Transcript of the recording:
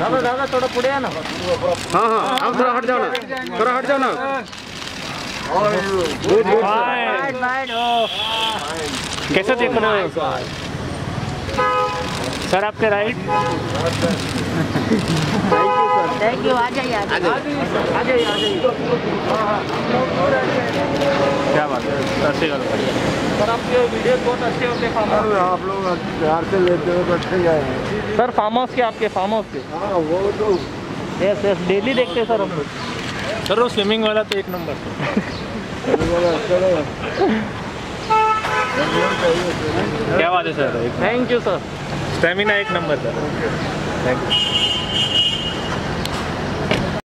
दादा दादा थोड़ा पुढे या ना हाँ हाँ आप थोड़ा हट जाओ ना। थोड़ा हट जाओ ना। गुड कैसे देख रहे हो सर आपके राइट थैंक यू आ जाइए आ जाइए। आ जाइए। क्या बात है? अच्छी गल सर आपके वीडियो बहुत अच्छे होते हैं। आप लोग प्यार से लेते हो तो अच्छे ही। आए सर फार्म हाउस के आपके फार्म हाउस के? हाँ वो तो यस यस डेली देखते हैं सर हम लोग। सर वो स्विमिंग वाला तो एक नंबर क्या बात है sir? Thank you sir stamina एक नंबर सर थैंक यू